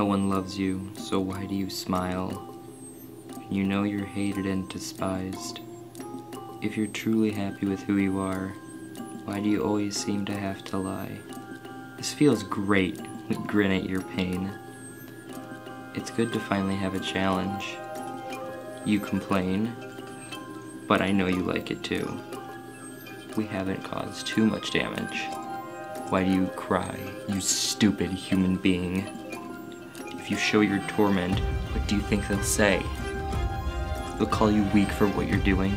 No one loves you, so why do you smile? You know you're hated and despised. If you're truly happy with who you are, why do you always seem to have to lie? This feels great, grin at your pain. It's good to finally have a challenge. You complain, but I know you like it too. We haven't caused too much damage. Why do you cry, you stupid human being? You show your torment, what do you think they'll say? They'll call you weak for what you're doing.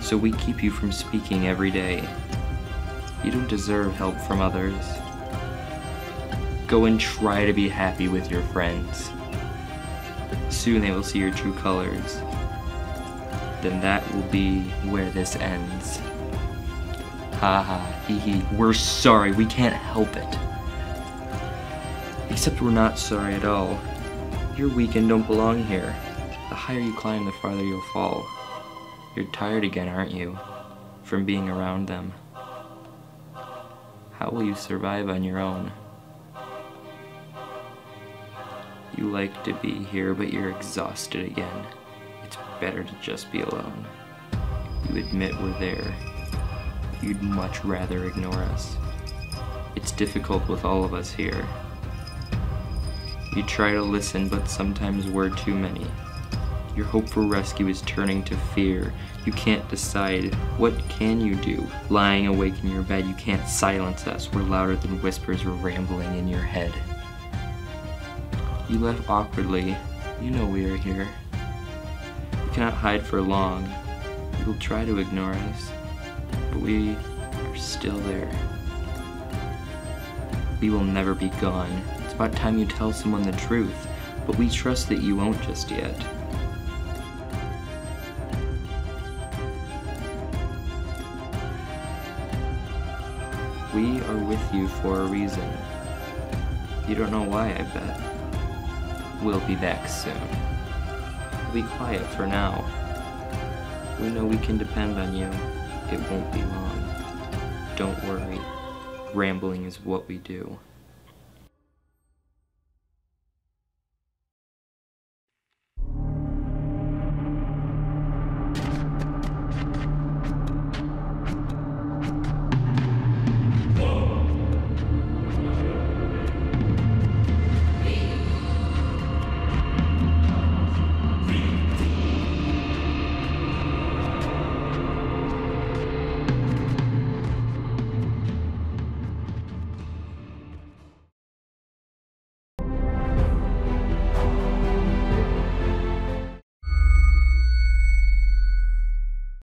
So we keep you from speaking every day. You don't deserve help from others. Go and try to be happy with your friends. Soon they will see your true colors. Then that will be where this ends. Ha ha, hee hee, we're sorry, we can't help it. Except we're not sorry at all. You're weak and don't belong here. The higher you climb, the farther you'll fall. You're tired again, aren't you? From being around them. How will you survive on your own? You like to be here, but you're exhausted again. It's better to just be alone. You admit we're there. You'd much rather ignore us. It's difficult with all of us here. You try to listen, but sometimes we're too many. Your hope for rescue is turning to fear. You can't decide. What can you do? Lying awake in your bed, you can't silence us. We're louder than whispers or rambling in your head. You left awkwardly. You know we are here. You cannot hide for long. You will try to ignore us, but we are still there. We will never be gone. It's about time you tell someone the truth, but we trust that you won't just yet. We are with you for a reason. You don't know why, I bet. We'll be back soon. Be quiet for now. We know we can depend on you. It won't be long. Don't worry. Rambling is what we do.